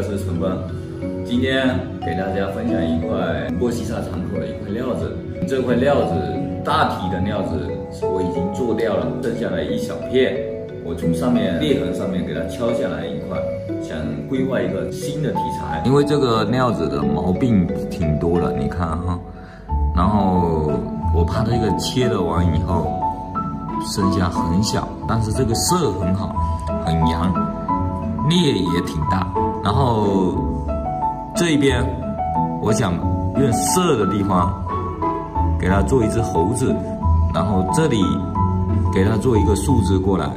的是陈峰，今天给大家分享一块莫西沙敞口的一块料子。这块料子大体的料子我已经做掉了，剩下来一小片，我从上面裂痕上面给它敲下来一块，想规划一个新的题材。因为这个料子的毛病挺多的，你看哈，然后我怕这个切了完以后，剩下很小，但是这个色很好，很阳，裂也挺大。然后这一边，我想用色的地方给它做一只猴子，然后这里给它做一个树枝过来，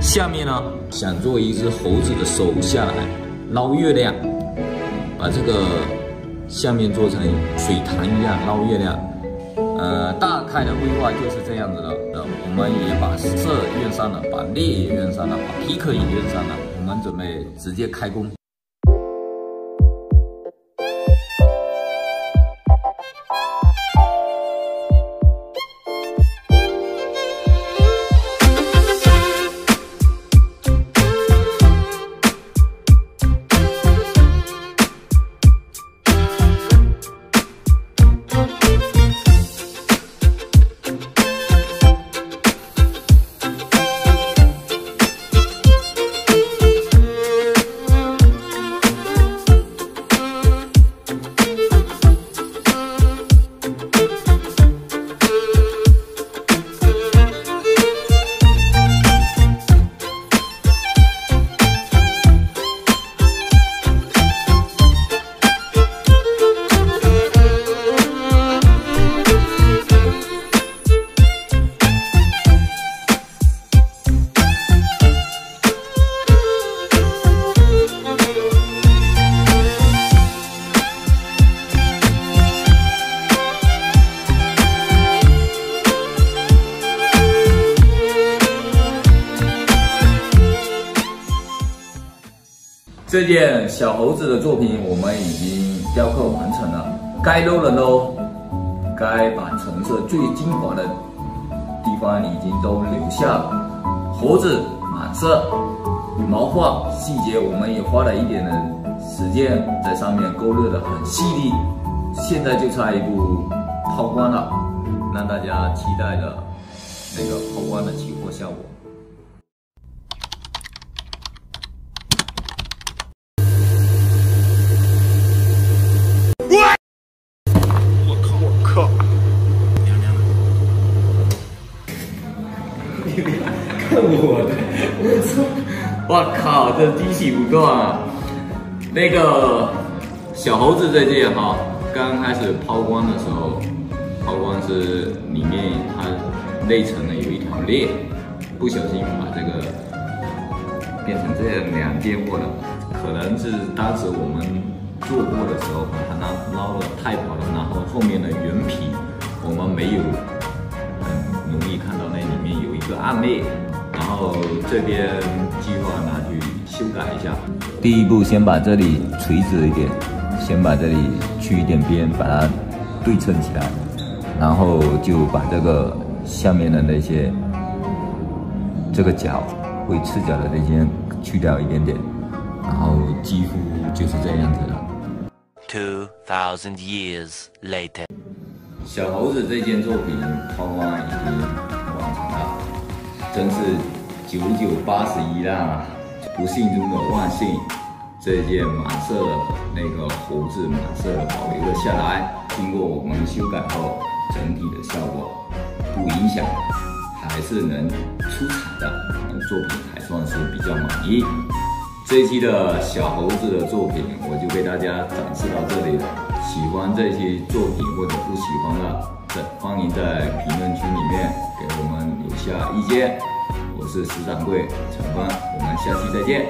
下面呢想做一只猴子的手下来捞月亮，把这个下面做成水潭一样捞月亮。呃，大概的规划就是这样子的。呃，我们也把色用上了，把裂也用上了，把皮克也用上了，我们准备直接开工。这件小猴子的作品我们已经雕刻完成了，该搂的搂，该把成色最精华的地方已经都留下了。猴子满色，毛发细节我们也花了一点的时间在上面勾勒的很细腻，现在就差一步抛光了，让大家期待着那个抛光的起货效果。看我的，我操！我靠，这机器不断啊！那个小猴子这件哈，刚开始抛光的时候，抛光是里面它内层呢有一条裂，不小心把这个变成这样两件货了，可能是当时我们做过的时候把它捞捞的太薄了，然后后面的原皮我们没有很容易看到那里面有一个暗裂。然后这边计划拿去修改一下。第一步，先把这里垂直一点，先把这里去一点边，把它对称起来，然后就把这个下面的那些这个角会刺角的那些去掉一点点，然后几乎就是这样子了。Two thousand years later，小猴子这件作品花花已经完成了。真是九九八十一啦！不幸中的万幸，这件满色的那个猴子满色的保留了下来。经过我们修改后，整体的效果不影响，还是能出彩的作品，还算是比较满意。这期的小猴子的作品，我就给大家展示到这里了。喜欢这些作品或者不喜欢的，在欢迎在评论区里面给我们留下意见。我是石掌柜陈欢，我们下期再见。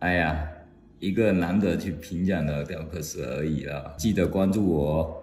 哎呀，一个难得去评奖的雕刻师而已了。记得关注我哦。